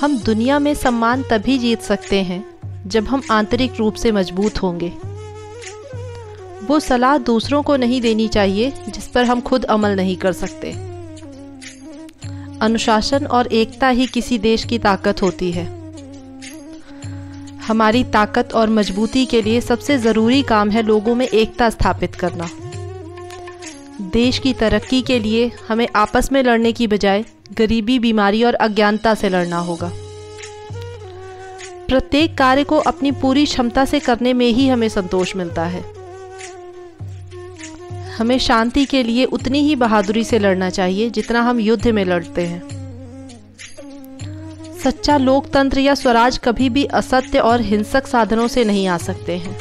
हम दुनिया में सम्मान तभी जीत सकते हैं, जब हम आंतरिक रूप से मज़बूत होंगे। वो सलाह दूसरों को नहीं देनी चाहिए, जिस पर हम खुद अमल नहीं कर सकते। अनुशासन और एकता ही किसी देश की ताकत होती है। हमारी ताकत और मजबूती के लिए सबसे ज़रूरी काम है लोगों में एकता स्थापित करना। देश की तरक्की के लिए हमें आपस में लड़ने की बजाय गरीबी, बीमारी और अज्ञानता से लड़ना होगा। प्रत्येक कार्य को अपनी पूरी क्षमता से करने में ही हमें संतोष मिलता है। हमें शांति के लिए उतनी ही बहादुरी से लड़ना चाहिए जितना हम युद्ध में लड़ते हैं। सच्चा लोकतंत्र या स्वराज कभी भी असत्य और हिंसक साधनों से नहीं आ सकते हैं।